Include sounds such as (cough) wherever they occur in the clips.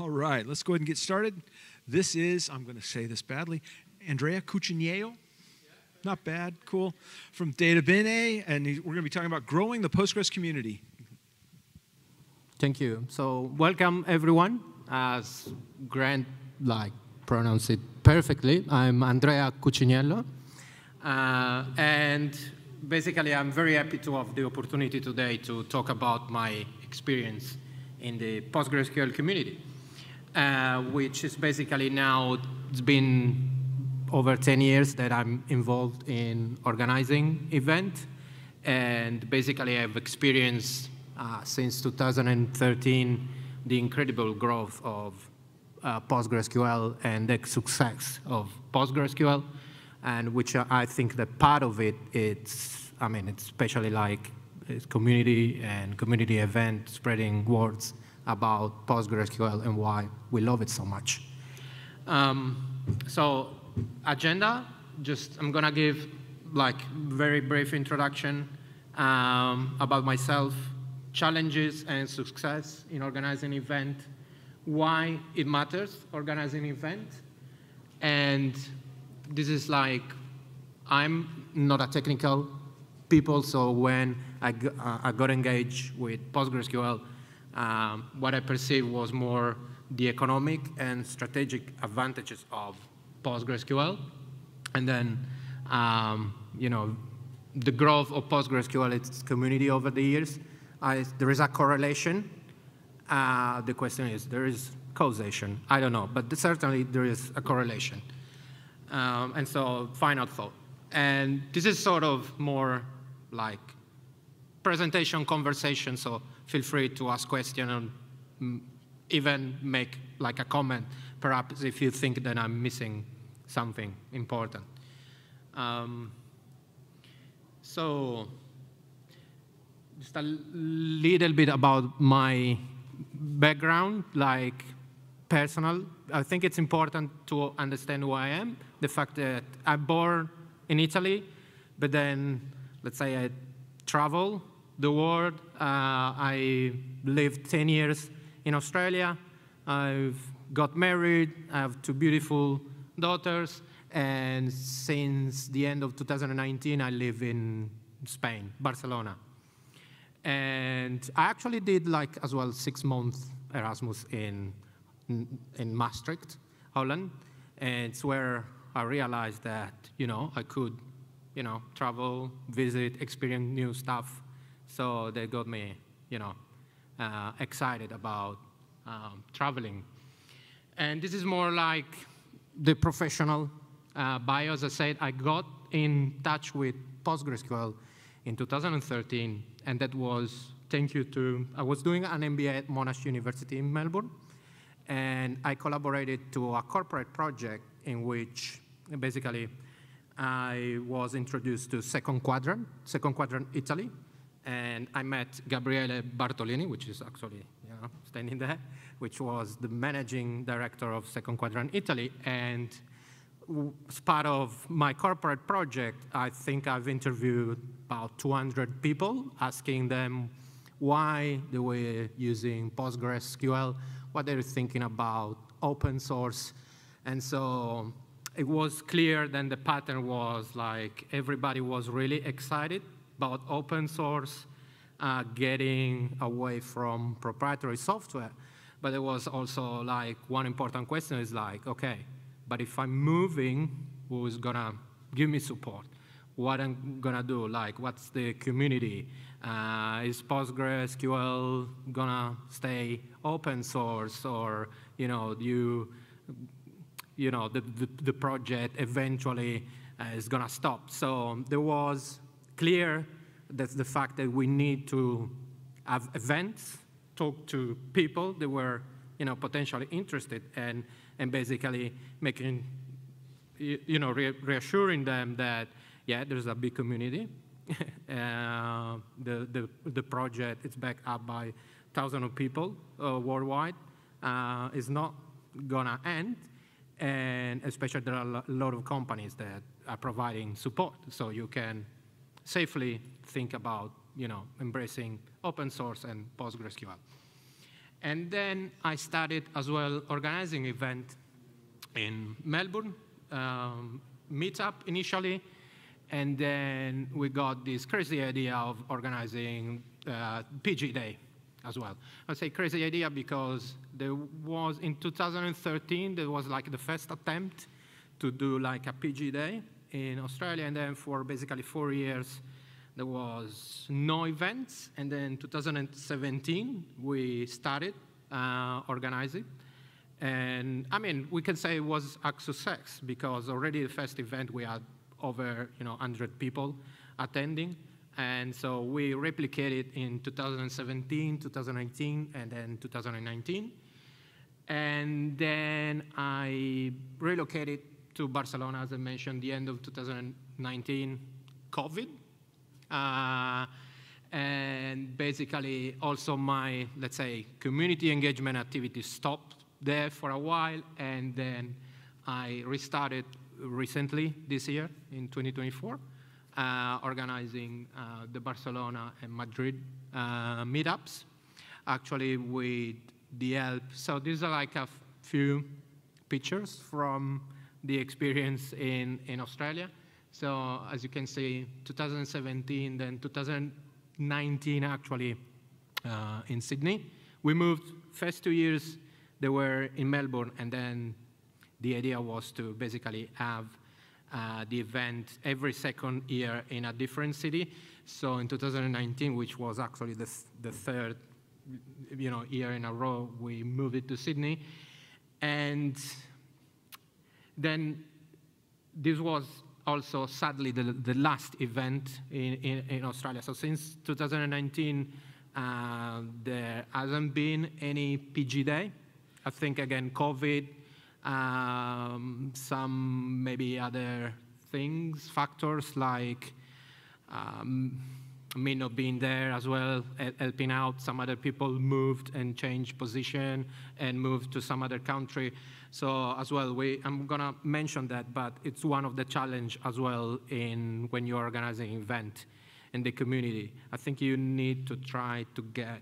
All right, let's go ahead and get started. This is, I'm going to say this badly, Andrea Cucciniello. Not bad, cool. From DataBene, and we're going to be talking about growing the Postgres community. Thank you. So welcome everyone. As Grant like pronounced it perfectly, I'm Andrea Cucciniello. Uh, and basically, I'm very happy to have the opportunity today to talk about my experience in the PostgreSQL community, uh, which is basically now, it's been over 10 years that I'm involved in organizing event. And basically, I've experienced uh, since 2013 the incredible growth of uh, PostgreSQL and the success of PostgreSQL, and which I think that part of it, it's, I mean, it's especially like community and community event spreading words about PostgreSQL and why we love it so much. Um, so agenda, just I'm gonna give like very brief introduction um, about myself, challenges and success in organizing event, why it matters organizing event, and this is like I'm not a technical people, so when I, uh, I got engaged with PostgreSQL, um, what I perceived was more the economic and strategic advantages of PostgreSQL. And then, um, you know, the growth of PostgreSQL, its community over the years, I, there is a correlation. Uh, the question is, there is causation. I don't know, but certainly there is a correlation. Um, and so, final thought. And this is sort of more like presentation conversation, so feel free to ask questions and mm, even make like a comment, perhaps if you think that I'm missing something important. Um, so just a little bit about my background, like personal. I think it's important to understand who I am. The fact that I'm born in Italy, but then, let's say I travel the world. Uh, I lived 10 years in Australia. I've got married. I have two beautiful daughters. And since the end of 2019, I live in Spain, Barcelona. And I actually did like as well six months Erasmus in, in Maastricht, Holland. And it's where I realized that, you know, I could, you know, travel, visit, experience new stuff so they got me, you know, uh, excited about um, traveling. And this is more like the professional uh, bio. As I said, I got in touch with PostgreSQL in 2013, and that was thank you to, I was doing an MBA at Monash University in Melbourne, and I collaborated to a corporate project in which basically I was introduced to Second Quadrant, Second Quadrant Italy, and I met Gabriele Bartolini, which is actually you know, standing there, which was the managing director of Second Quadrant Italy. And as part of my corporate project, I think I've interviewed about 200 people, asking them why they were using PostgreSQL, what they were thinking about open source. And so it was clear then the pattern was like everybody was really excited about open source, uh, getting away from proprietary software. But there was also like one important question is like, okay, but if I'm moving, who's gonna give me support? What I'm gonna do? Like, what's the community? Uh, is PostgreSQL gonna stay open source, or you know, you, you know, the the, the project eventually uh, is gonna stop? So there was clear that the fact that we need to have events, talk to people that were you know, potentially interested, and, and basically making, you know, re reassuring them that, yeah, there's a big community. (laughs) uh, the, the, the project is backed up by thousands of people uh, worldwide. Uh, it's not to end, and especially there are a lot of companies that are providing support, so you can safely think about you know, embracing open source and PostgreSQL. And then I started as well organizing event in Melbourne, um, meetup initially, and then we got this crazy idea of organizing uh, PG Day as well. I say crazy idea because there was in 2013 there was like the first attempt to do like a PG Day in Australia, and then for basically four years there was no events, and then 2017 we started uh, organizing. And I mean, we can say it was a success because already the first event we had over you know 100 people attending. And so we replicated in 2017, 2018, and then 2019. And then I relocated to Barcelona, as I mentioned, the end of 2019, COVID. Uh, and basically also my, let's say, community engagement activities stopped there for a while, and then I restarted recently this year in 2024, uh, organizing uh, the Barcelona and Madrid uh, meetups, actually with the help. So these are like a few pictures from the experience in, in Australia. So as you can see, 2017, then 2019 actually uh, in Sydney. We moved first two years, they were in Melbourne, and then the idea was to basically have uh, the event every second year in a different city. So in 2019, which was actually the, th the third you know, year in a row, we moved it to Sydney. And then this was also sadly the, the last event in, in, in Australia. So since 2019, uh, there hasn't been any PG Day. I think again, COVID, um, some maybe other things, factors like um, me not being there as well, helping out. Some other people moved and changed position and moved to some other country. So as well, we, I'm gonna mention that, but it's one of the challenge as well in when you're organizing an event in the community. I think you need to try to get,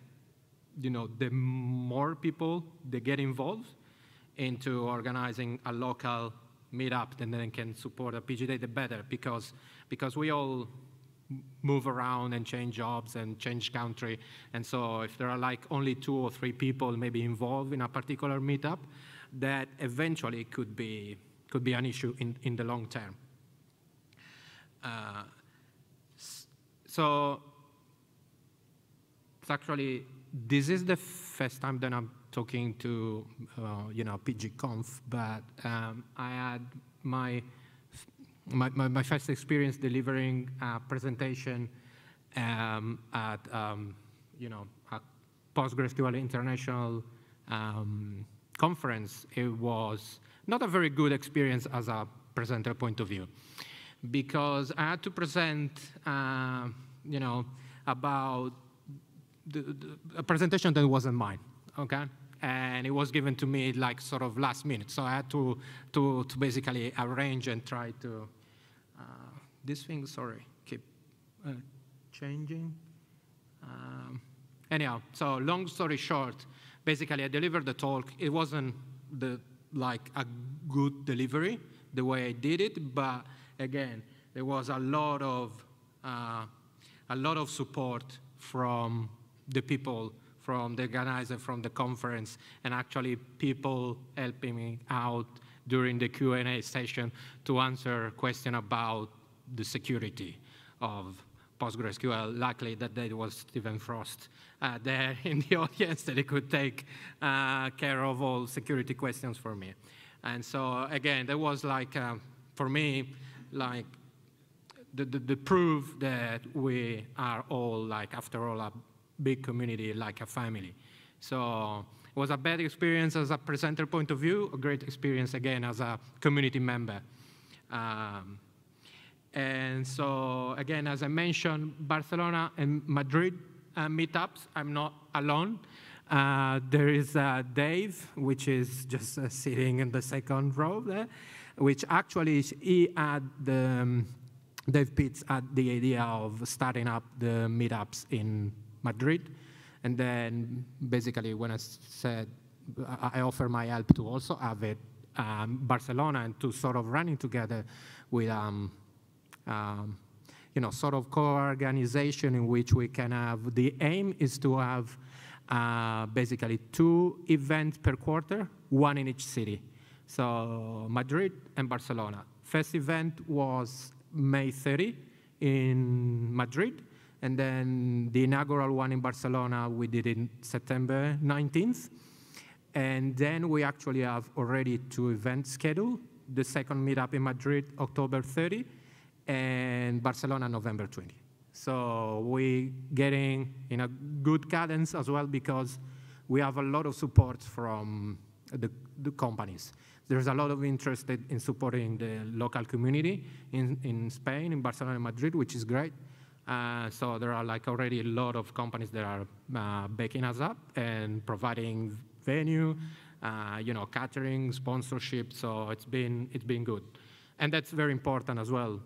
you know, the more people they get involved into organizing a local meetup and then can support a PG Day, the better, because, because we all move around and change jobs and change country. And so if there are like only two or three people maybe involved in a particular meetup, that eventually could be, could be an issue in, in the long term. Uh, so it's actually, this is the first time that I'm talking to, uh, you know, PGConf, but um, I had my my, my, my, first experience delivering a presentation um, at, um, you know, a PostgreSQL International um, conference, it was not a very good experience as a presenter point of view because I had to present, uh, you know, about the, the, a presentation that wasn't mine, okay? And it was given to me like sort of last minute. So I had to, to, to basically arrange and try to this thing, sorry, keep uh, changing. Um, anyhow, so long story short, basically I delivered the talk. It wasn't the like a good delivery the way I did it, but again, there was a lot of uh, a lot of support from the people, from the organizer, from the conference, and actually people helping me out during the Q&A session to answer a question about the security of PostgreSQL. Luckily, that day was Stephen Frost uh, there (laughs) in the audience that he could take uh, care of all security questions for me. And so, again, that was like, uh, for me, like the, the, the, proof that we are all, like, after all, a big community, like a family. So it was a bad experience as a presenter point of view, a great experience, again, as a community member. Um, and so, again, as I mentioned, Barcelona and Madrid uh, meetups, I'm not alone. Uh, there is uh, Dave, which is just uh, sitting in the second row there, which actually he had the, um, Dave Pitts had the idea of starting up the meetups in Madrid. And then basically when I said I offer my help to also have it um, Barcelona and to sort of running together with um, um, you know sort of co-organization in which we can have the aim is to have uh, basically two events per quarter, one in each city. So Madrid and Barcelona. First event was May 30 in Madrid, and then the inaugural one in Barcelona we did in September 19th. And then we actually have already two events scheduled. The second meetup in Madrid, October 30, and Barcelona, November 20. So we're getting in a good cadence as well because we have a lot of support from the, the companies. There's a lot of interest in supporting the local community in, in Spain, in Barcelona and Madrid, which is great. Uh, so there are like already a lot of companies that are uh, backing us up and providing venue, uh, you know, catering, sponsorship. So it's been it's been good, and that's very important as well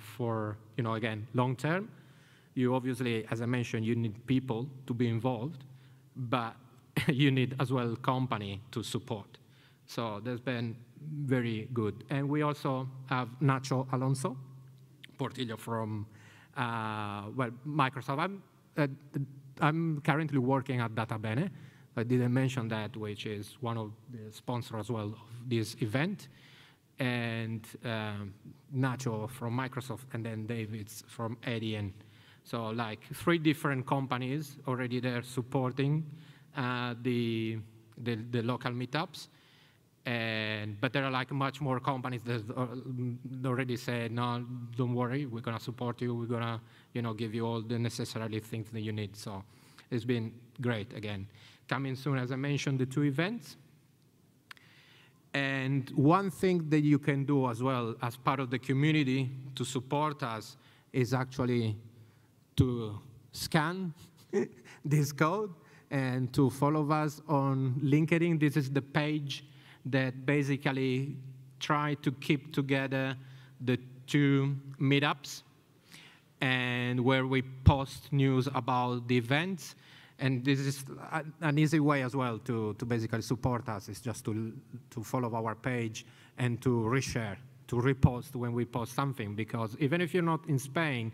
for you know again long term. You obviously, as I mentioned, you need people to be involved, but (laughs) you need as well company to support. So that's been very good, and we also have Nacho Alonso Portillo from well Microsoft. I'm uh, I'm currently working at DataBene, I didn't mention that, which is one of the sponsors as well of this event, and um, Nacho from Microsoft, and then David's from Adyen. So like three different companies already there supporting uh, the, the, the local meetups. And, but there are like much more companies uh, that already said, no, don't worry, we're gonna support you, we're gonna, you know, give you all the necessary things that you need. So it's been great again coming soon, as I mentioned, the two events. And one thing that you can do as well as part of the community to support us is actually to scan (laughs) this code and to follow us on LinkedIn. This is the page that basically try to keep together the two meetups and where we post news about the events and this is an easy way as well to, to basically support us, is just to, to follow our page and to reshare, to repost when we post something. Because even if you're not in Spain,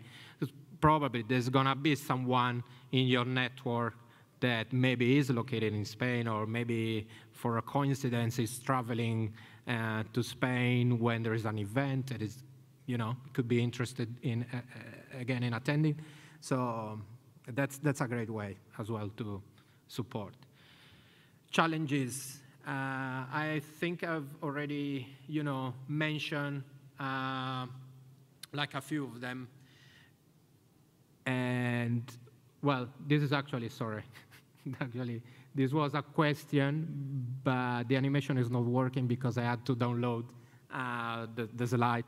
probably there's going to be someone in your network that maybe is located in Spain or maybe for a coincidence is traveling uh, to Spain when there is an event that is, you know, could be interested in, uh, uh again, in attending. So that's, that's a great way as well to support. Challenges. Uh, I think I've already, you know, mentioned uh, like a few of them. And well, this is actually, sorry, (laughs) actually, this was a question, but the animation is not working because I had to download uh, the, the slide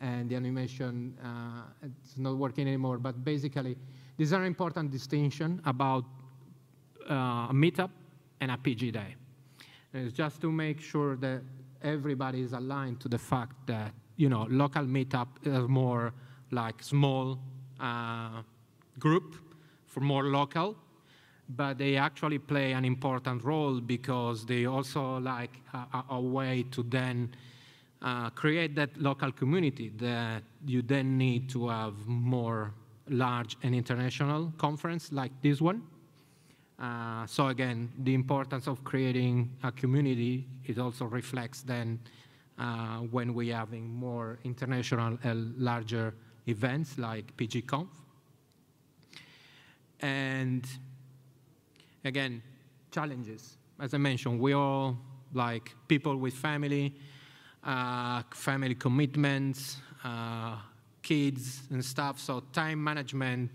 and the animation uh, it's not working anymore. But basically, these are important distinction about uh, a meetup and a PG day. it's just to make sure that everybody is aligned to the fact that you know local meetup is more like small uh, group for more local, but they actually play an important role because they also like a, a way to then uh, create that local community that you then need to have more large and international conference like this one. Uh, so again, the importance of creating a community, it also reflects then uh, when we're having more international and larger events like PGConf. And again, challenges. As I mentioned, we all like people with family, uh, family commitments, uh, kids and stuff. So time management,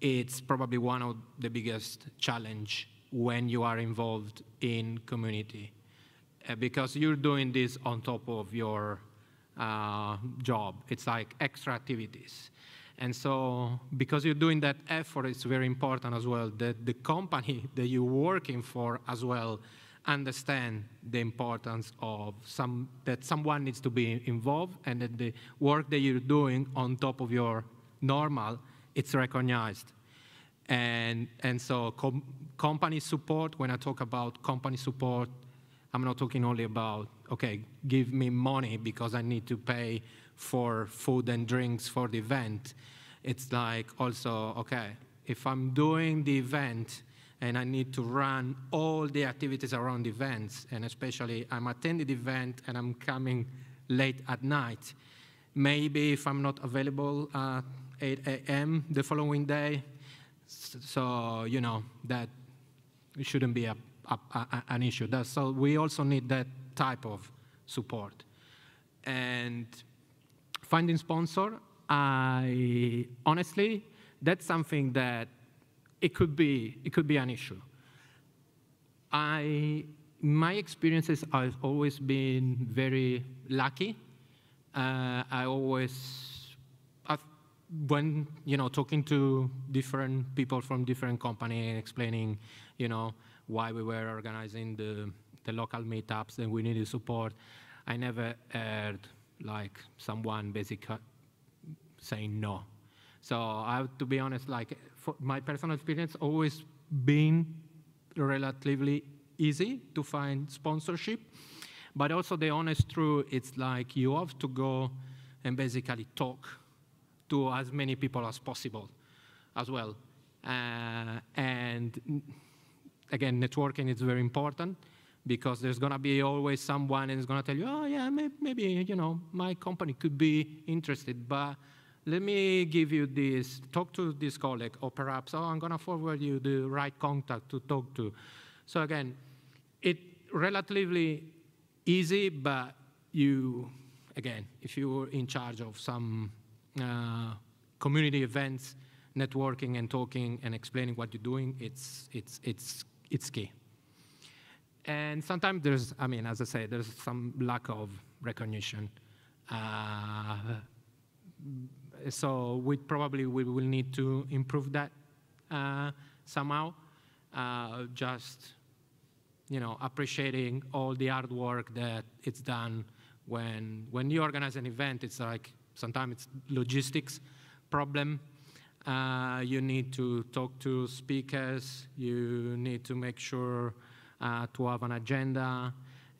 it's probably one of the biggest challenge when you are involved in community uh, because you're doing this on top of your uh, job. It's like extra activities. And so because you're doing that effort, it's very important as well that the company (laughs) that you're working for as well understand the importance of some that someone needs to be involved and that the work that you're doing on top of your normal it's recognized. And, and so com company support, when I talk about company support, I'm not talking only about, okay, give me money because I need to pay for food and drinks for the event. It's like also, okay, if I'm doing the event and I need to run all the activities around events, and especially I'm attending the event and I'm coming late at night, maybe if I'm not available at 8 a.m. the following day, so you know that shouldn't be a, a, a, an issue. That's, so we also need that type of support. And finding sponsor, I honestly, that's something that it could be it could be an issue. I my experiences I've always been very lucky. Uh, I always I've, when you know talking to different people from different companies explaining you know why we were organizing the the local meetups and we needed support. I never heard like someone basically saying no. So I have to be honest, like my personal experience always been relatively easy to find sponsorship. But also the honest truth, it's like you have to go and basically talk to as many people as possible as well. Uh, and again, networking is very important because there's going to be always someone who's going to tell you, oh, yeah, maybe, maybe, you know, my company could be interested, but let me give you this, talk to this colleague, or perhaps, oh, I'm going to forward you the right contact to talk to. So again, it relatively easy, but you, again, if you're in charge of some uh, community events, networking and talking and explaining what you're doing, it's, it's, it's, it's key. And sometimes there's, I mean, as I say, there's some lack of recognition. Uh, so we probably we will need to improve that uh, somehow. Uh, just you know, appreciating all the hard work that it's done when when you organize an event. It's like sometimes it's logistics problem. Uh, you need to talk to speakers. You need to make sure uh, to have an agenda,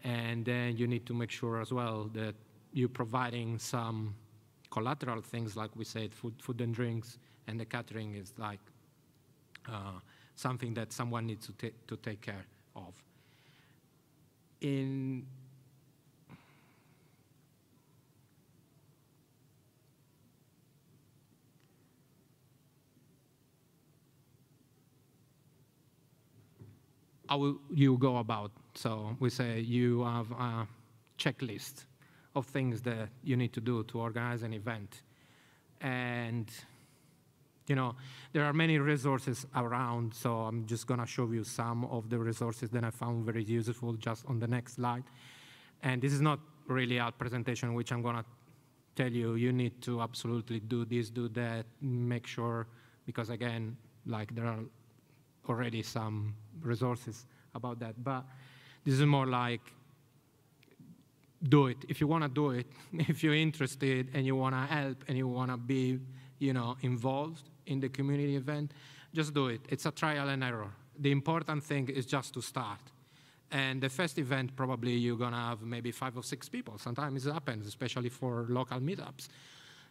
and then you need to make sure as well that you're providing some collateral things like we said, food, food and drinks, and the catering is like uh, something that someone needs to, to take care of. In how will you go about? So we say you have a checklist of things that you need to do to organize an event. And you know, there are many resources around, so I'm just gonna show you some of the resources that I found very useful just on the next slide. And this is not really a presentation which I'm gonna tell you, you need to absolutely do this, do that, make sure, because again, like there are already some resources about that. But this is more like do it. If you want to do it, (laughs) if you're interested and you want to help and you want to be, you know, involved in the community event, just do it. It's a trial and error. The important thing is just to start. And the first event, probably you're going to have maybe five or six people. Sometimes it happens, especially for local meetups.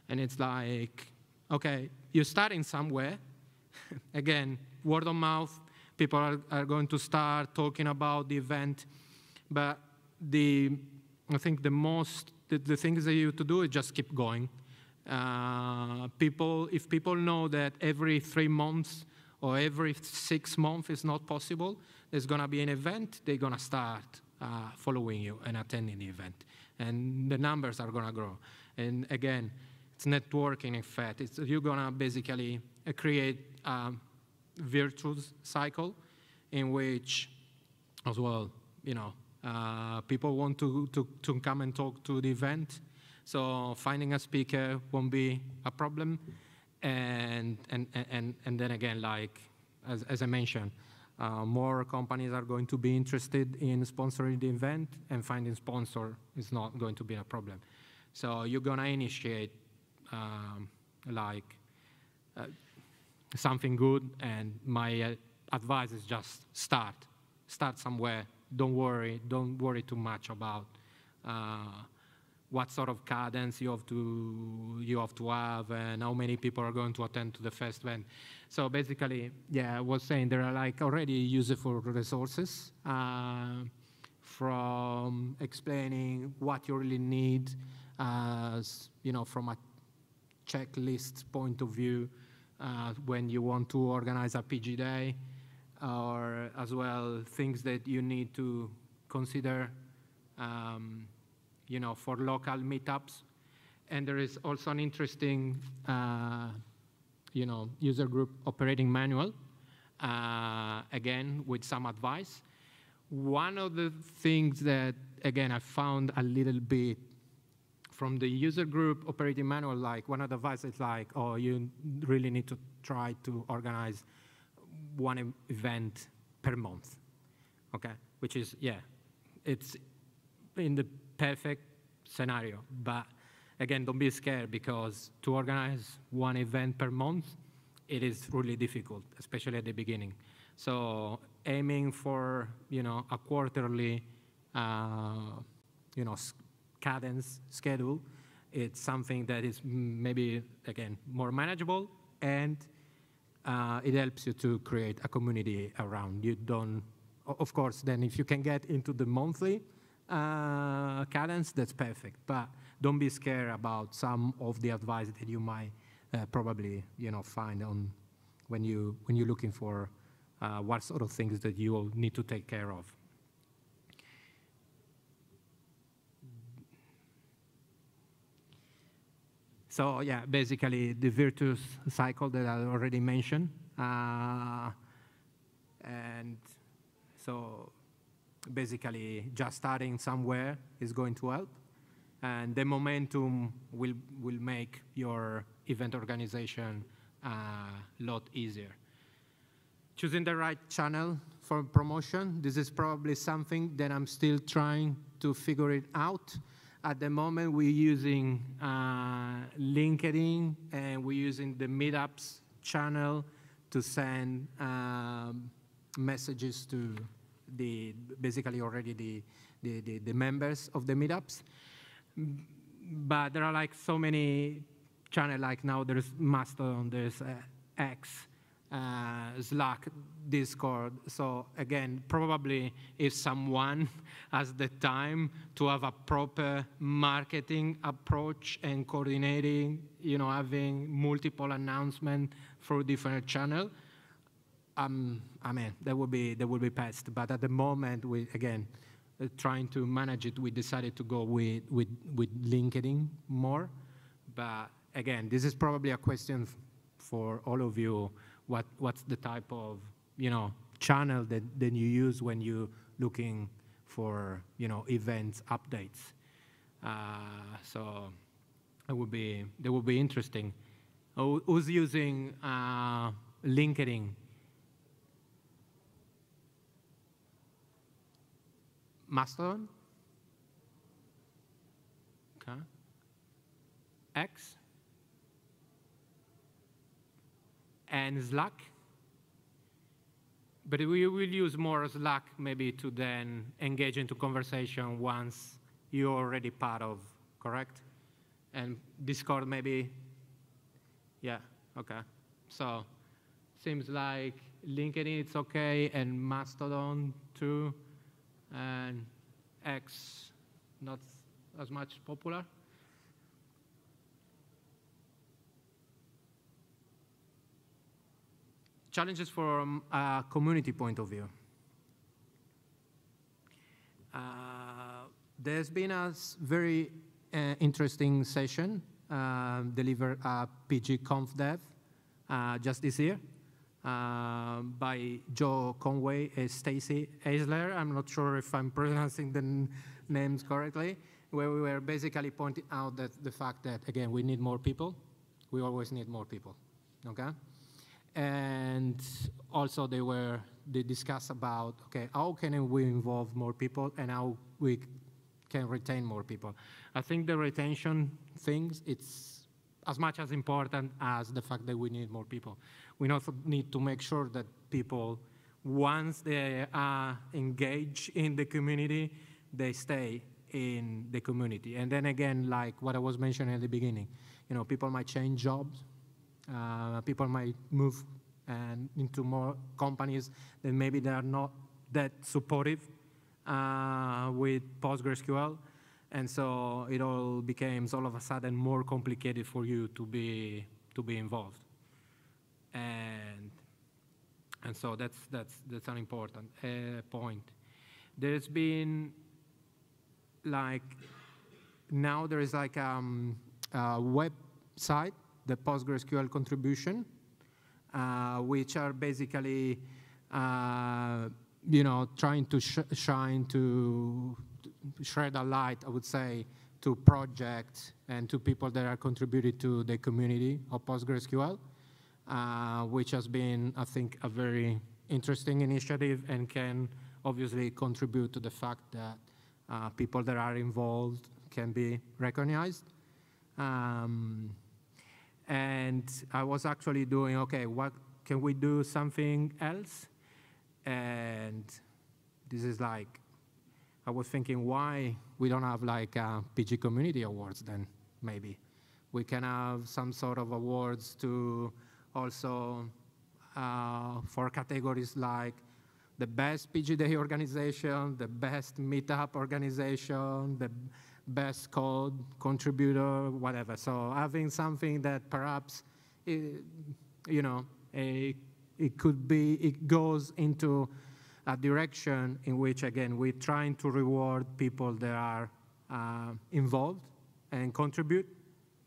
And it's like, okay, you're starting somewhere. (laughs) Again, word of mouth, people are, are going to start talking about the event. But the I think the most, the, the things that you have to do is just keep going. Uh, people, if people know that every three months or every six months is not possible, there's going to be an event, they're going to start uh, following you and attending the event. And the numbers are going to grow. And again, it's networking effect. It's, you're going to basically uh, create a virtuous cycle in which, as well, you know, uh, people want to, to, to come and talk to the event, so finding a speaker won't be a problem. And, and, and, and then again, like, as, as I mentioned, uh, more companies are going to be interested in sponsoring the event, and finding sponsor is not going to be a problem. So you're going to initiate, um, like, uh, something good. And my uh, advice is just start. Start somewhere. Don't worry. Don't worry too much about uh, what sort of cadence you have to you have to have and how many people are going to attend to the first event. So basically, yeah, I was saying there are like already useful resources uh, from explaining what you really need, as you know, from a checklist point of view uh, when you want to organize a PG day, or as well things that you need to consider. Um, you know, for local meetups. And there is also an interesting, uh, you know, user group operating manual, uh, again, with some advice. One of the things that, again, I found a little bit from the user group operating manual, like one of the advice is like, oh, you really need to try to organize one event per month, okay? Which is, yeah, it's in the perfect scenario. But again, don't be scared because to organize one event per month, it is really difficult, especially at the beginning. So aiming for you know a quarterly uh, you know cadence schedule, it's something that is maybe again more manageable and uh, it helps you to create a community around. You don't, of course, then if you can get into the monthly, uh, cadence, that's perfect. But don't be scared about some of the advice that you might uh, probably you know find on when you when you're looking for uh, what sort of things that you need to take care of. So yeah, basically the virtuous cycle that I already mentioned, uh, and so basically just starting somewhere is going to help. And the momentum will, will make your event organization a uh, lot easier. Choosing the right channel for promotion, this is probably something that I'm still trying to figure it out. At the moment, we're using uh, LinkedIn and we're using the Meetups channel to send um, messages to the basically already the, the, the, the members of the meetups. But there are like so many channels, like now there's Mastodon, there's uh, X, uh, Slack, Discord. So again, probably if someone (laughs) has the time to have a proper marketing approach and coordinating, you know, having multiple announcements for different channels, um, I mean, that would be that would be passed. But at the moment, we again uh, trying to manage it. We decided to go with with with LinkedIn more. But again, this is probably a question for all of you. What what's the type of you know channel that that you use when you're looking for you know events updates? Uh, so it would be that would be interesting. Who's using uh, LinkedIn Mastodon, okay, X, and Slack. But we will use more Slack maybe to then engage into conversation once you're already part of, correct? And Discord maybe, yeah, okay. So seems like LinkedIn it's okay and Mastodon too and X not as much popular. Challenges from a community point of view. Uh, there's been a very uh, interesting session uh, delivered at PG Conf Dev uh, just this year. Uh, by Joe Conway and Stacey Haysler. I'm not sure if I'm (laughs) pronouncing the names correctly, where we were basically pointing out that the fact that, again, we need more people. We always need more people, okay? And also they were, they discussed about, okay, how can we involve more people and how we can retain more people. I think the retention things, it's as much as important as the fact that we need more people. We also need to make sure that people, once they are engaged in the community, they stay in the community. And then again, like what I was mentioning at the beginning, you know, people might change jobs, uh, people might move and into more companies that maybe they are not that supportive uh, with PostgreSQL. And so it all becomes all of a sudden more complicated for you to be, to be involved. And, and so that's, that's, that's an important uh, point. There's been like, now there is like um, a website, the PostgreSQL contribution, uh, which are basically, uh, you know, trying to sh shine to, shed a light, I would say, to projects and to people that are contributed to the community of PostgreSQL, uh, which has been, I think, a very interesting initiative and can obviously contribute to the fact that uh, people that are involved can be recognized. Um, and I was actually doing, okay, what can we do something else? And this is like, I was thinking, why we don't have like PG Community Awards then, maybe. We can have some sort of awards to also uh, for categories like the best PG Day organization, the best meetup organization, the best code contributor, whatever. So having something that perhaps, it, you know, it could be, it goes into a direction in which, again, we're trying to reward people that are uh, involved and contribute,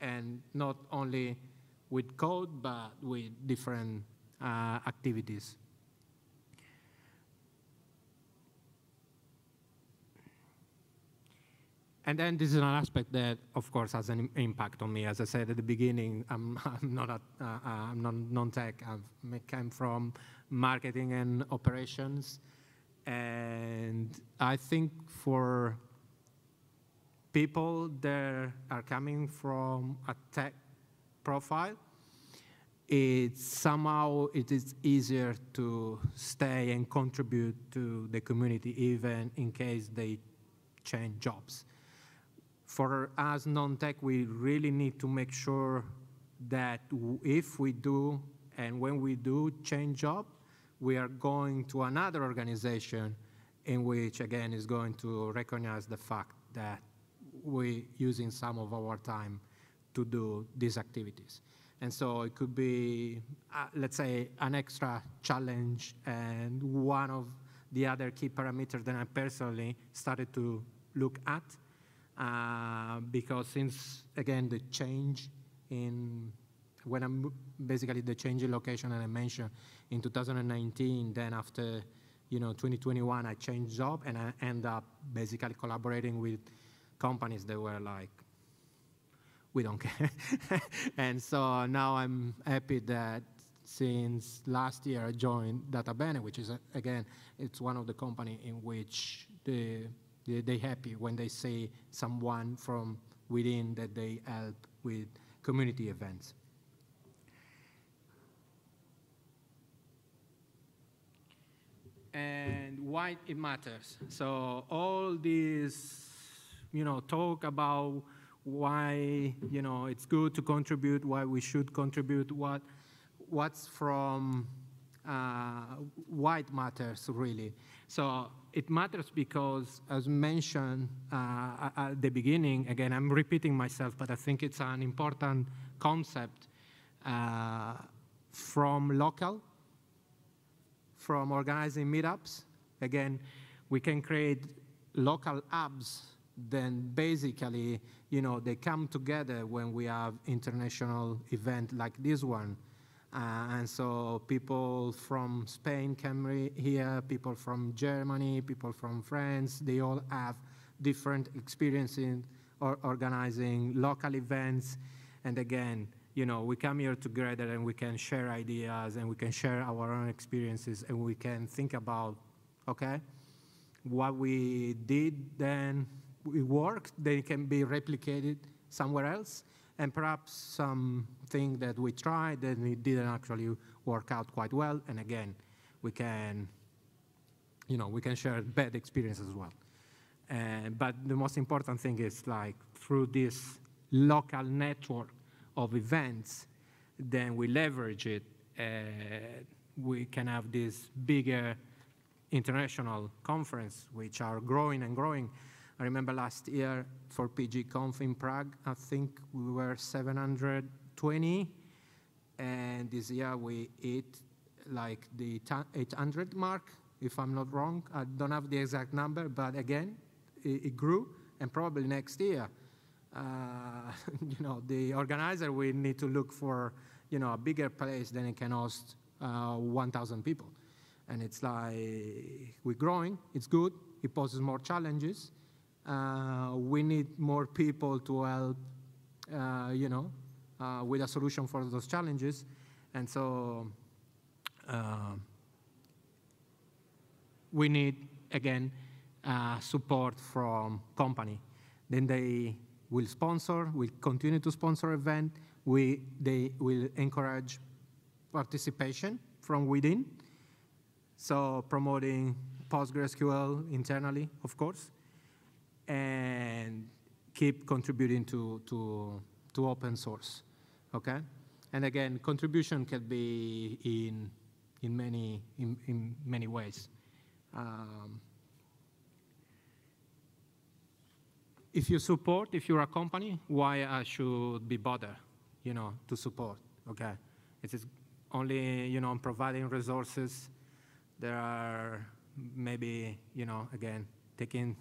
and not only with code, but with different uh, activities. And then this is an aspect that, of course, has an impact on me. As I said at the beginning, I'm, (laughs) I'm not a, uh, uh, I'm non, non-tech. I came from marketing and operations. And I think for people that are coming from a tech profile, it's somehow it is easier to stay and contribute to the community even in case they change jobs for us non-tech, we really need to make sure that if we do and when we do change job, we are going to another organization in which, again, is going to recognize the fact that we're using some of our time to do these activities. And so it could be, uh, let's say, an extra challenge and one of the other key parameters that I personally started to look at uh, because since, again, the change in, when I'm basically the change in location that I mentioned in 2019, then after, you know, 2021, I changed job and I end up basically collaborating with companies that were like, we don't care. (laughs) and so now I'm happy that since last year I joined Data Bene, which is, again, it's one of the company in which the they, happy when they see someone from within that they help with community events. And why it matters. So all this, you know, talk about why, you know, it's good to contribute, why we should contribute, what, what's from why it matters really. So it matters because, as mentioned uh, at the beginning, again, I'm repeating myself, but I think it's an important concept uh, from local, from organizing meetups. Again, we can create local apps then basically, you know, they come together when we have international event like this one. Uh, and so people from Spain came here, people from Germany, people from France, they all have different experience in or organizing local events. And again, you know, we come here together and we can share ideas and we can share our own experiences and we can think about, okay, what we did then, we worked, then it can be replicated somewhere else and perhaps something that we tried and it didn't actually work out quite well. And again, we can, you know, we can share bad experiences as well. And, but the most important thing is like through this local network of events, then we leverage it. Uh, we can have this bigger international conference, which are growing and growing. I remember last year for PG Conf in Prague, I think we were 720, and this year we hit like the 800 mark, if I'm not wrong. I don't have the exact number, but again, it, it grew, and probably next year, uh, (laughs) you know, the organizer will need to look for, you know, a bigger place than it can host uh, 1,000 people. And it's like, we're growing, it's good, it poses more challenges. Uh, we need more people to help, uh, you know, uh, with a solution for those challenges. And so we need, again, support from company. Then they will sponsor, will continue to sponsor event. We, they will encourage participation from within. So promoting PostgreSQL internally, of course, and keep contributing to, to, to open source, okay? And again, contribution can be in, in, many, in, in many ways. Um, if you support, if you're a company, why I should be bothered, you know, to support, okay? It is only, you know, providing resources. There are maybe, you know, again, taking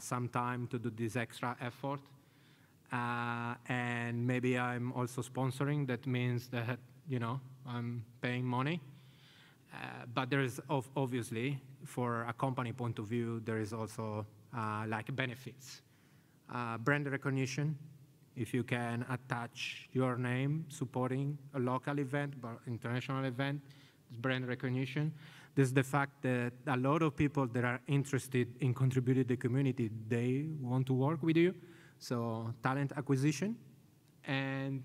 some time to do this extra effort. Uh, and maybe I'm also sponsoring. That means that, you know, I'm paying money. Uh, but there is obviously, for a company point of view, there is also uh, like benefits. Uh, brand recognition, if you can attach your name supporting a local event, but international event, brand recognition. There's the fact that a lot of people that are interested in contributing to the community, they want to work with you. So talent acquisition. And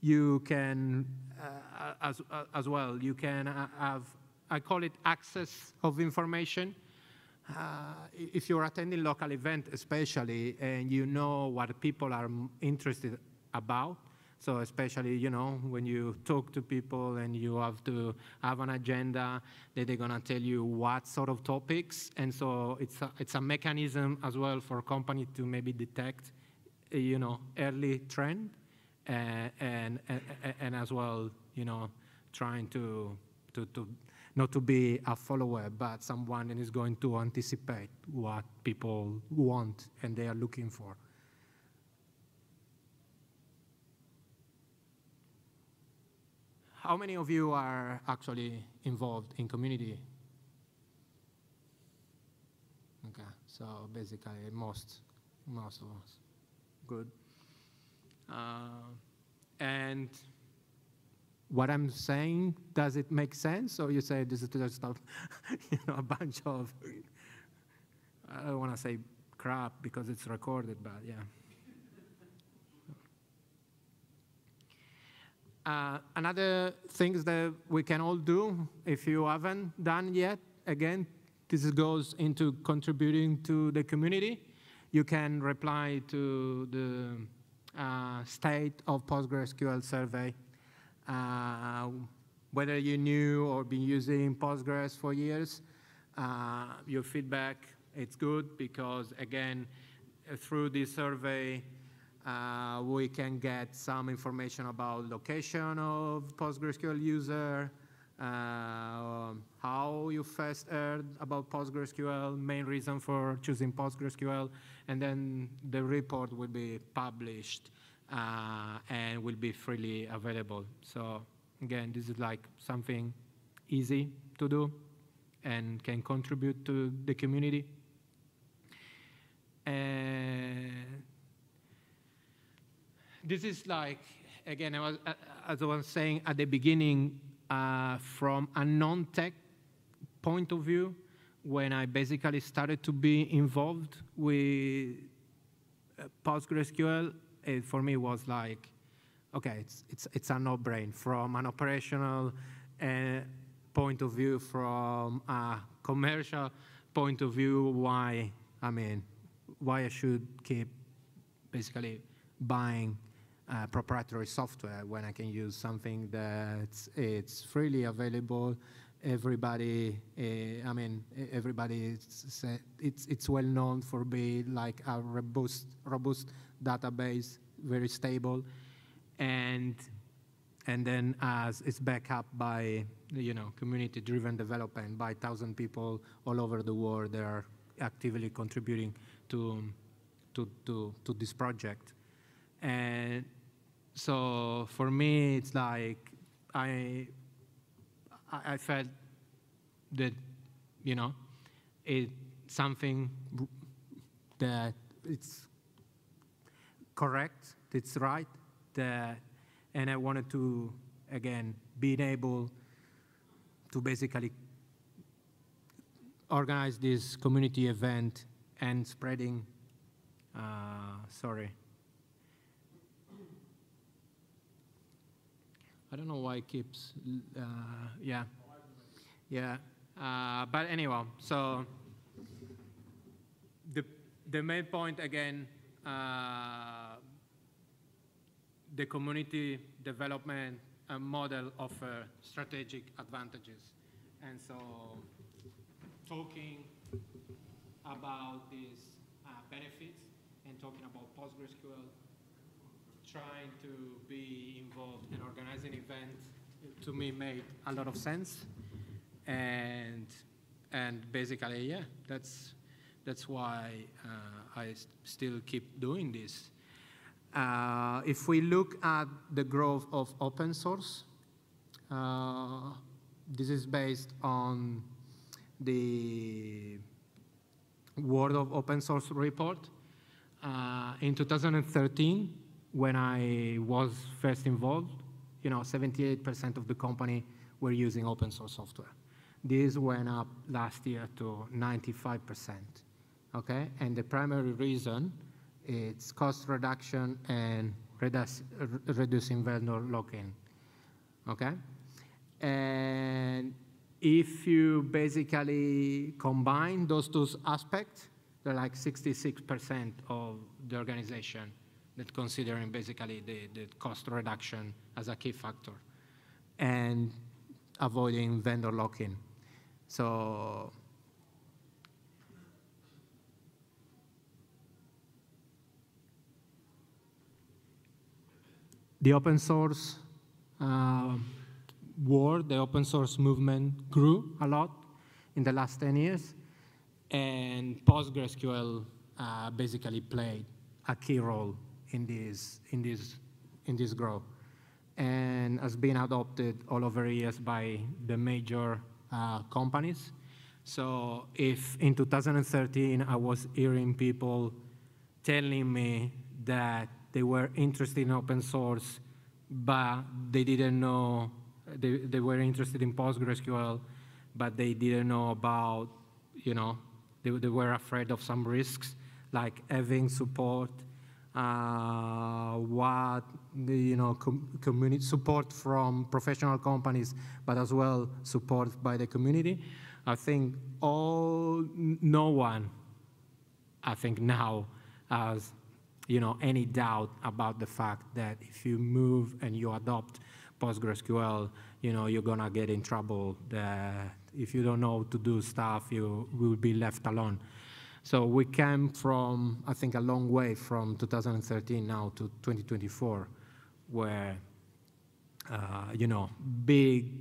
you can, uh, as, uh, as well, you can uh, have, I call it access of information uh, if you're attending local event especially and you know what people are interested about so especially you know when you talk to people and you have to have an agenda that they're to tell you what sort of topics and so it's a, it's a mechanism as well for company to maybe detect eh, you know early trend uh, and, and, and as well you know trying to to, to not to be a follower, but someone that is going to anticipate what people want and they are looking for. How many of you are actually involved in community? Okay, so basically most, most of us. Good. Uh, and what I'm saying, does it make sense? Or you say this is just a, (laughs) you know, a bunch of, I don't want to say crap because it's recorded, but yeah. Uh, another things that we can all do, if you haven't done yet, again, this goes into contributing to the community. You can reply to the uh, state of PostgreSQL survey uh, whether you knew or been using Postgres for years, uh, your feedback, it's good because, again, through this survey, uh, we can get some information about location of PostgreSQL user, uh, how you first heard about PostgreSQL, main reason for choosing PostgreSQL, and then the report will be published uh, and will be freely available. So again, this is like something easy to do and can contribute to the community. And this is like, again, I was, uh, as I was saying at the beginning, uh, from a non-tech point of view, when I basically started to be involved with uh, PostgreSQL, it, for me was like, okay, it's, it's, it's a no-brain from an operational uh, point of view, from a commercial point of view, why, I mean, why I should keep basically buying uh, proprietary software when I can use something that it's freely available. Everybody, uh, I mean, everybody, it's, it's, it's well known for being like a robust, robust database, very stable, and and then as it's backed up by you know community-driven development by thousand people all over the world, they are actively contributing to to to, to this project, and so for me, it's like I, I felt that, you know, it's something that it's correct, it's right, that, and I wanted to, again, being able to basically organize this community event and spreading, uh, sorry, I don't know why it keeps, uh, yeah, yeah. Uh, but anyway, so the the main point again, uh, the community development model offer strategic advantages, and so talking about these uh, benefits and talking about PostgreSQL trying to be involved in organizing events to me made a lot of sense. And, and basically, yeah, that's, that's why uh, I st still keep doing this. Uh, if we look at the growth of open source, uh, this is based on the World of Open Source report. Uh, in 2013, when I was first involved, you know, 78% of the company were using open source software. This went up last year to 95%, okay? And the primary reason is cost reduction and reduce, reducing vendor lock-in, okay? And if you basically combine those two aspects, they're like 66% of the organization that considering basically the, the cost reduction as a key factor and avoiding vendor lock-in. So the open source uh, world, the open source movement grew a lot in the last 10 years, and PostgreSQL uh, basically played a key role in this, in this, in this growth and has been adopted all over the years by the major uh, companies. So if in 2013 I was hearing people telling me that they were interested in open source, but they didn't know, they, they were interested in PostgreSQL, but they didn't know about, you know, they, they were afraid of some risks, like having support uh, what you know com community support from professional companies, but as well support by the community. I think all no one, I think now has you know any doubt about the fact that if you move and you adopt PostgreSQL, you know you're gonna get in trouble. That if you don't know to do stuff, you will be left alone. So we came from, I think, a long way from 2013 now to 2024, where, uh, you know, big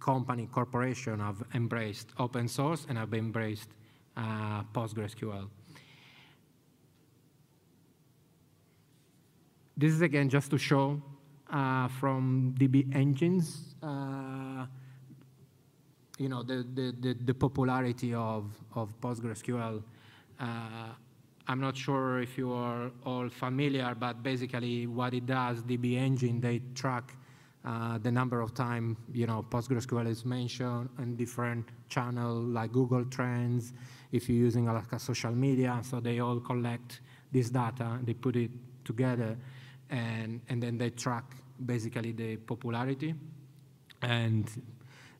company, corporation have embraced open source and have embraced uh, PostgreSQL. This is again just to show uh, from DB engines, uh, you know, the, the, the, the, popularity of, of PostgreSQL I'm not sure if you are all familiar, but basically what it does, DB Engine, they track uh, the number of time you know PostgreSQL is mentioned in different channel like Google Trends. If you're using like a social media, so they all collect this data, they put it together, and, and then they track basically the popularity. And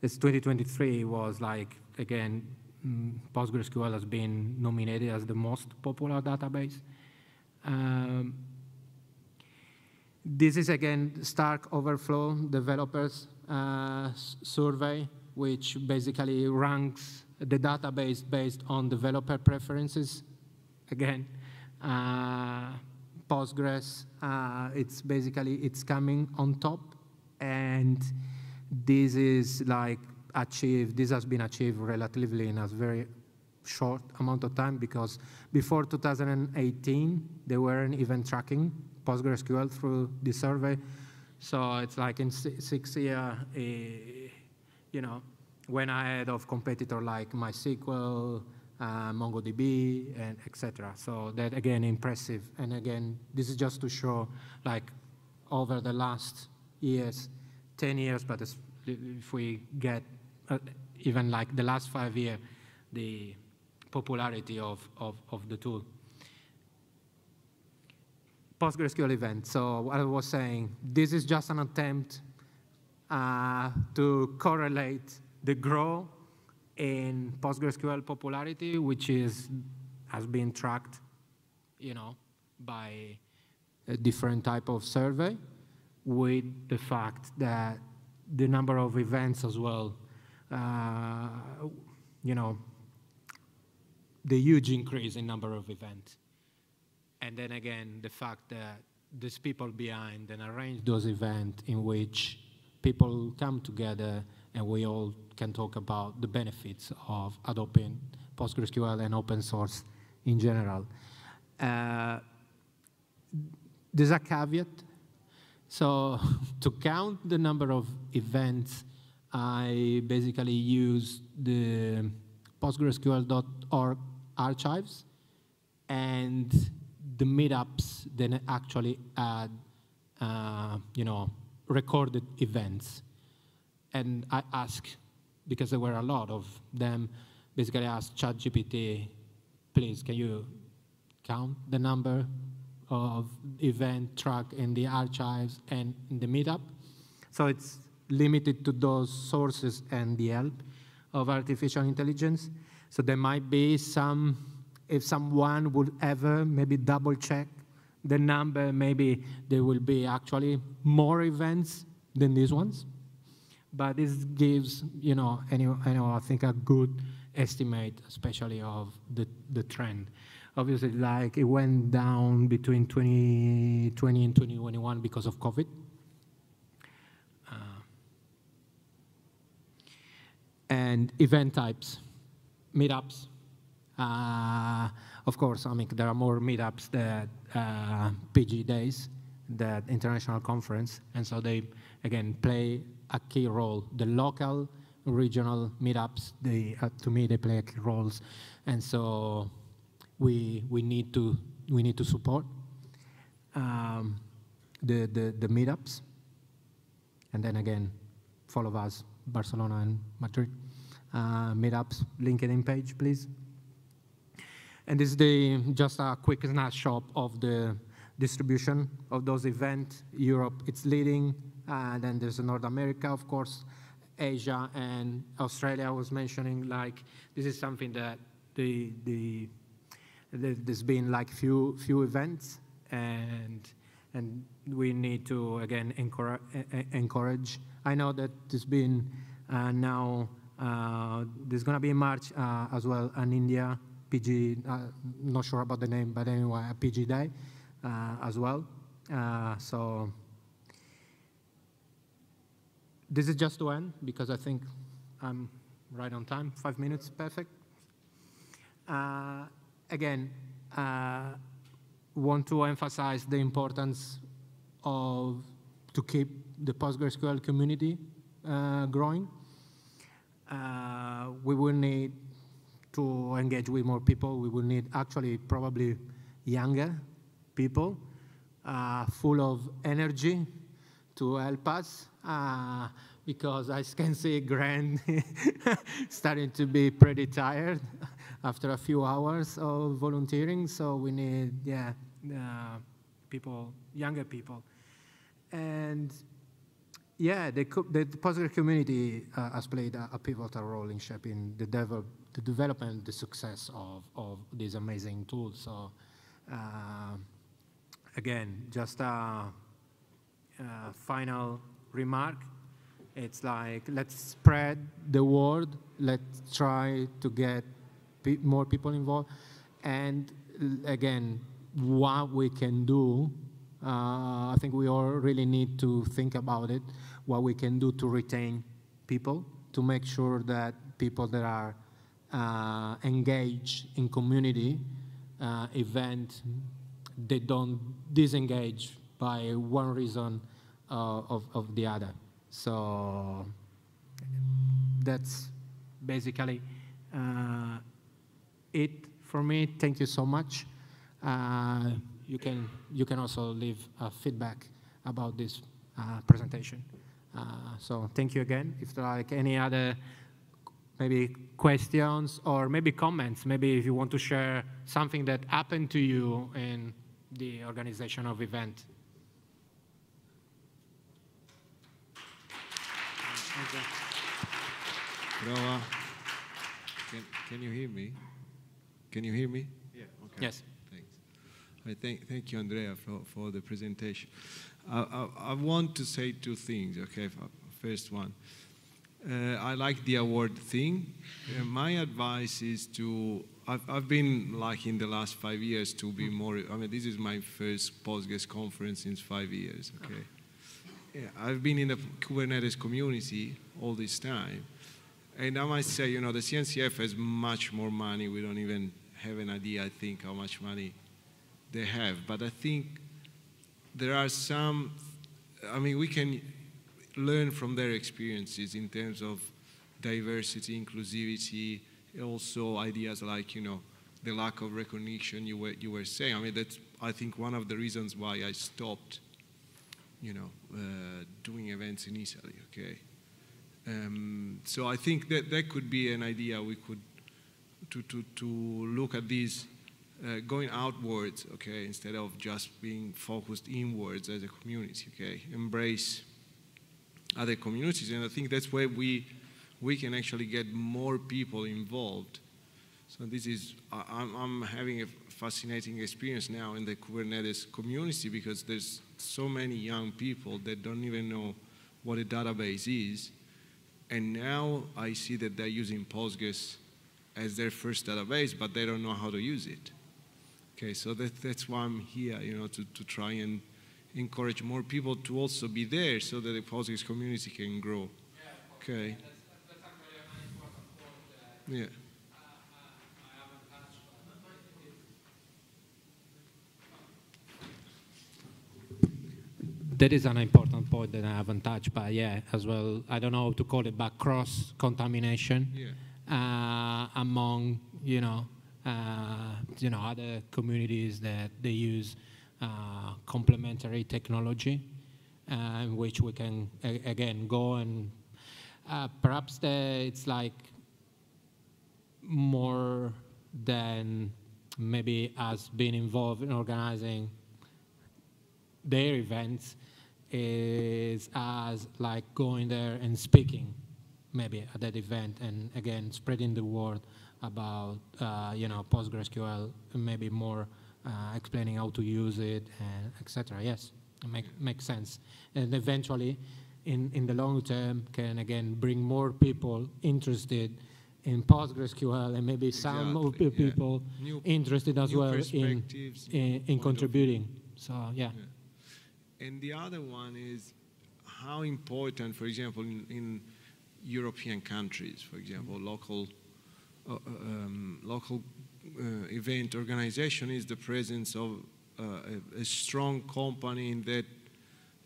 this 2023 was like, again, PostgreSQL has been nominated as the most popular database. Um, this is again Stack Overflow developers uh, survey, which basically ranks the database based on developer preferences. Again, uh, Postgres, uh, it's basically, it's coming on top. And this is like achieved, this has been achieved relatively in a very short amount of time because before 2018, they weren't even tracking PostgreSQL through the survey. So it's like in six years, uh, you know, when ahead of competitor like MySQL, uh, MongoDB, and etc. So that again impressive. And again, this is just to show like over the last years, 10 years, but if we get uh, even like the last five years, the popularity of, of, of the tool. PostgreSQL event. So what I was saying, this is just an attempt uh, to correlate the growth in PostgreSQL popularity, which is has been tracked, you know, by a different type of survey, with the fact that the number of events as well, uh, you know, the huge increase in number of events. And then again, the fact that there's people behind and arrange those events in which people come together and we all can talk about the benefits of adopting PostgreSQL and open source in general. Uh, there's a caveat. So (laughs) to count the number of events, I basically use the postgresql.org archives and the meetups then actually add, uh, you know, recorded events. And I ask, because there were a lot of them, basically ask ChatGPT, please, can you count the number of event track in the archives and in the meetup? So it's limited to those sources and the help of artificial intelligence. So there might be some, if someone would ever maybe double check the number, maybe there will be actually more events than these ones. But this gives, you know, I think a good estimate, especially of the, the trend. Obviously, like it went down between 2020 and 2021 because of COVID. And event types, meetups. Uh, of course, I mean, there are more meetups that uh, PG days, that international conference, and so they, again, play a key role. The local, regional meetups, they, uh, to me, they play key roles, and so we we need to we need to support um, the, the the meetups, and then again, follow us, Barcelona and Madrid uh, meetups LinkedIn page, please. And this is the, just a quick snapshot of the distribution of those events. Europe, it's leading. Uh, then there's North America, of course, Asia and Australia I was mentioning. Like this is something that the the there's been like few few events and and we need to again encourage. encourage. I know that there's been uh, now there's going to be in March uh, as well an India PG, uh, not sure about the name, but anyway, a PG day uh, as well. Uh, so this is just to end because I think I'm right on time. Five minutes, perfect. Uh, again, uh, want to emphasize the importance of to keep the PostgreSQL community uh, growing. Uh, we will need to engage with more people, we will need actually probably younger people, uh, full of energy to help us. Uh, because I can see Grant (laughs) starting to be pretty tired after a few hours of volunteering. So we need, yeah, uh, people, younger people. And yeah, the, the, the community uh, has played a, a, pivotal role in shaping the, develop, the development, the success of, of these amazing tools. So uh, again, just a, a final remark. It's like, let's spread the word. Let's try to get pe more people involved. And again, what we can do, uh, I think we all really need to think about it, what we can do to retain people, to make sure that people that are uh, engaged in community uh, event, they don't disengage by one reason uh, of, of the other. So that's basically uh, it for me. Thank you so much. Uh, you can you can also leave feedback about this uh, presentation. Uh, so thank you again. If there are like any other maybe questions or maybe comments, maybe if you want to share something that happened to you in the organization of event. Okay. Prova. Can, can you hear me? Can you hear me? Yeah. Okay. Yes. Thanks. I thank, thank you, Andrea, for, for the presentation. I, I, I want to say two things, okay? First one. Uh, I like the award thing. Uh, my advice is to, I've, I've been like in the last five years to be more, I mean, this is my first Postgres conference since five years, okay? Yeah, I've been in the Kubernetes community all this time. And I might say, you know, the CNCF has much more money. We don't even have an idea, I think, how much money they have. But I think there are some, I mean, we can learn from their experiences in terms of diversity, inclusivity, also ideas like, you know, the lack of recognition you were, you were saying. I mean, that's, I think, one of the reasons why I stopped you know, uh, doing events in Italy, okay? Um, so I think that that could be an idea we could, to, to, to look at these uh, going outwards, okay, instead of just being focused inwards as a community, okay? Embrace other communities, and I think that's where we, we can actually get more people involved. So this is, I'm, I'm having a fascinating experience now in the Kubernetes community because there's so many young people that don't even know what a database is. And now I see that they're using Postgres as their first database, but they don't know how to use it. Okay, so that, that's why I'm here, you know, to, to try and encourage more people to also be there so that the Postgres community can grow. Okay. Yeah. that is an important point that I haven't touched, but yeah, as well, I don't know how to call it, but cross contamination yeah. uh, among you know you know other communities that they use uh, complementary technology, uh, in which we can again go and uh, perhaps the, it's like more than maybe us being involved in organizing their events is as like going there and speaking maybe at that event and again spreading the word about uh, you know PostgreSQL maybe more uh, explaining how to use it and etc. Yes, make makes sense and eventually in in the long term can again bring more people interested in PostgreSQL and maybe some exactly, people yeah. new, interested as well in in, in contributing. So yeah. yeah. And the other one is how important, for example, in, in European countries, for example, local uh, uh, um, local uh, event organization is the presence of uh, a, a, strong company in that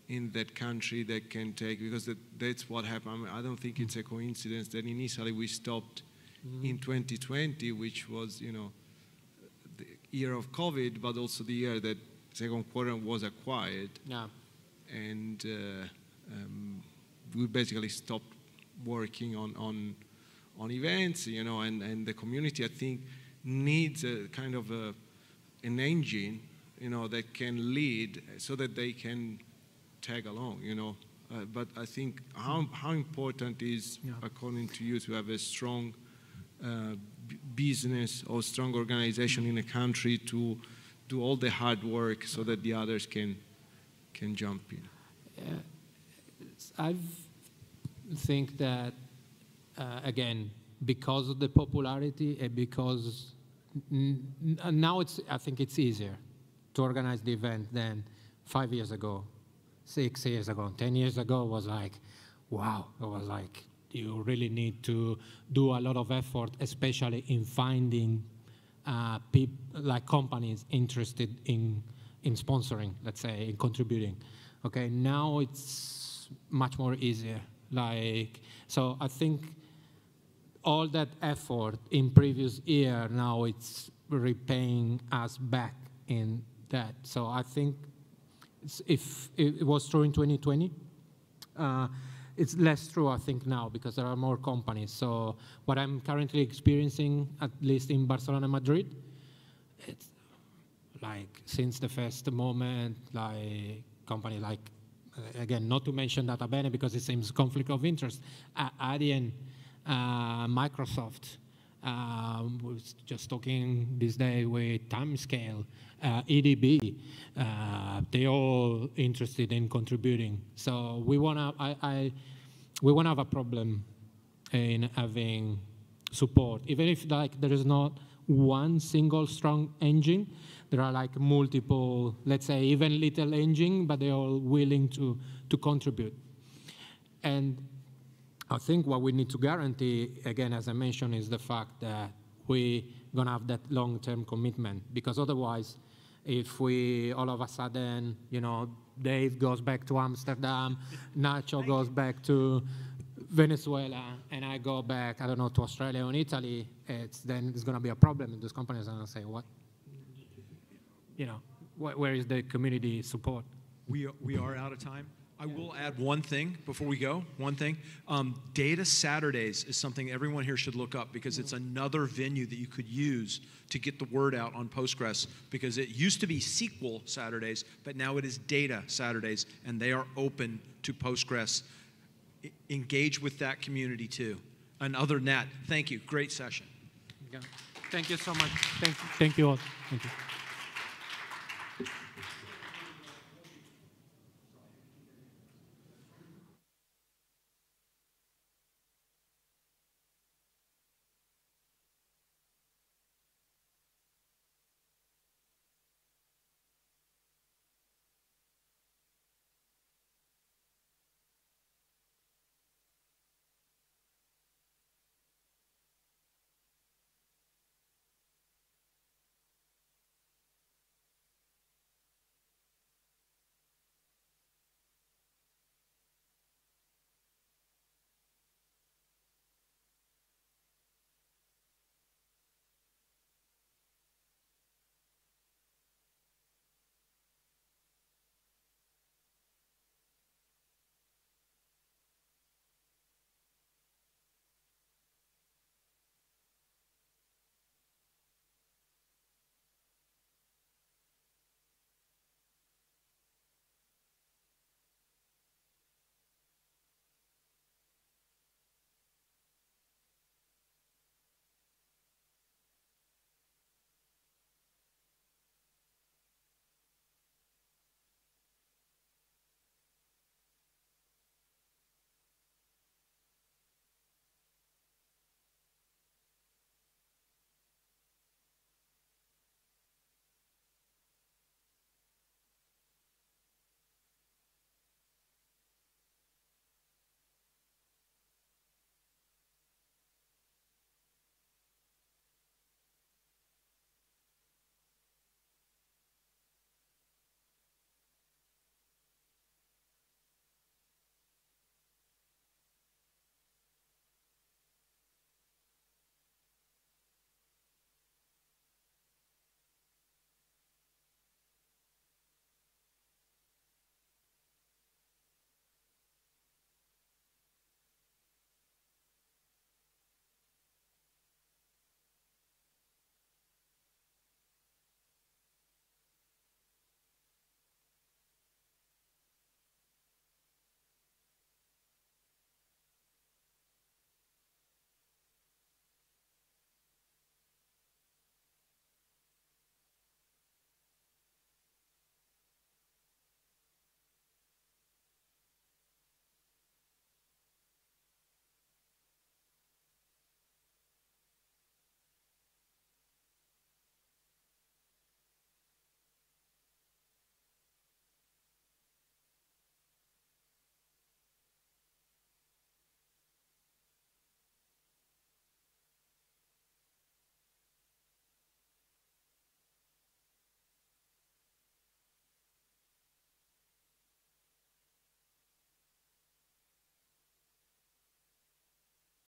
in that country that can take because that, that's what happened. I, mean, I, don't think it's a coincidence that initially we stopped mm -hmm. in 2020, which was you know the year of COVID, but also the year that 2ndQuadrant was acquired. Yeah. And uh, um, we basically stopped working on, on, on events, you know, and, and the community, I think, needs a kind of a, an engine you know, that can lead so that they can tag along, you know. Uh, but I think how, how important is, Yeah. according to you, to have a strong uh, b- business or strong organization in a country to do all the hard work so that the others can can jump in. I think that uh, again because of the popularity and because now it's I think it's easier to organize the event than five years ago, six years ago, ten years ago was like, wow, it was like you really need to do a lot of effort, especially in finding uh, like companies interested in in sponsoring, let's say, in contributing. Okay, now it's much more easier. Like so, I think all that effort in previous year now it's repaying us back in that. So I think if it was true in 2020, uh, it's less true I think now because there are more companies. So what I'm currently experiencing, at least in Barcelona, and Madrid, it's like since the first moment, like company like again, not to mention Data Bene because it seems conflict of interest. Uh, Adyen, uh, Microsoft. Um, was just talking this day with Timescale, uh, EDB. Uh, they all interested in contributing. So we wanna, I, I we wanna have a problem in having support, even if like there is not one single strong engine. There are like multiple, let's say, even little engine, but they're all willing to to contribute. And I think what we need to guarantee, again, as I mentioned, is the fact that we're gonna have that long-term commitment. Because otherwise, if we all of a sudden, you know, Dave goes back to Amsterdam, (laughs) Nacho goes back to Venezuela, and I go back, I don't know, to Australia or Italy, it's then it's gonna be a problem. And those companies are gonna say, what? You know, wh- where is the community support? We, we are out of time. I will add one thing before we go. One thing. Um, Data Saturdays is something everyone here should look up because it's another venue that you could use to get the word out on Postgres. Because it used to be SQL Saturdays, but now it is Data Saturdays, and they are open to Postgres. E- engage with that community too. And other than that, thank you. Great session. Yeah. Thank you so much. Thank, thank you all. Thank you.